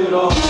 it all.